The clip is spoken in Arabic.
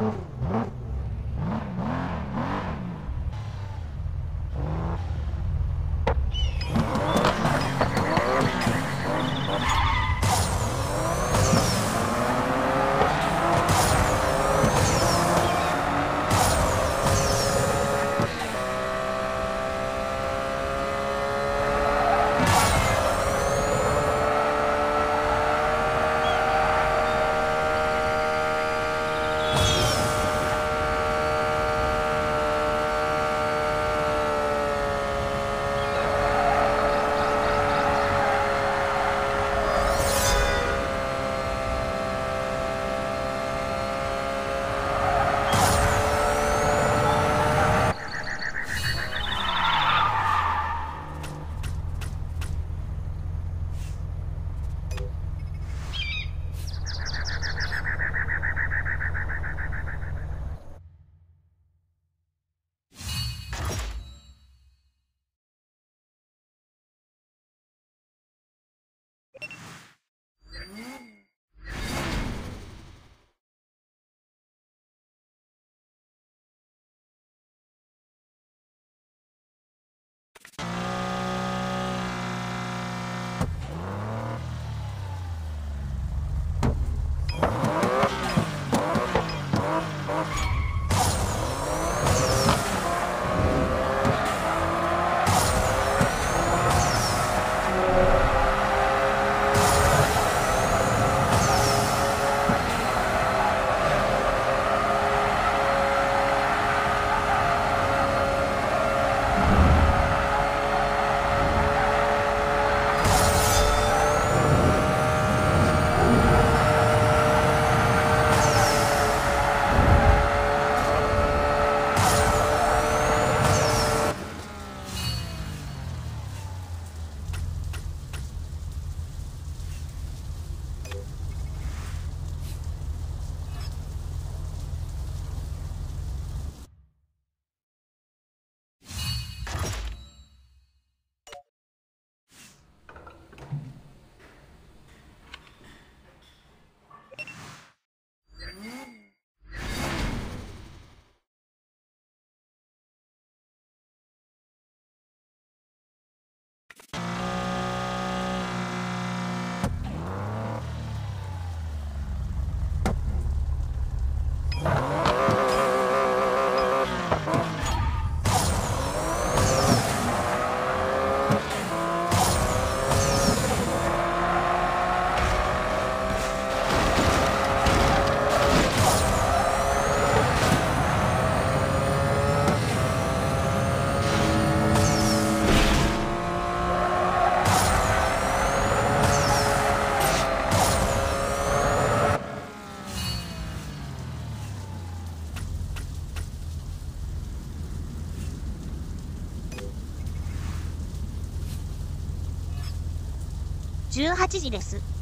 Oh. 18時です。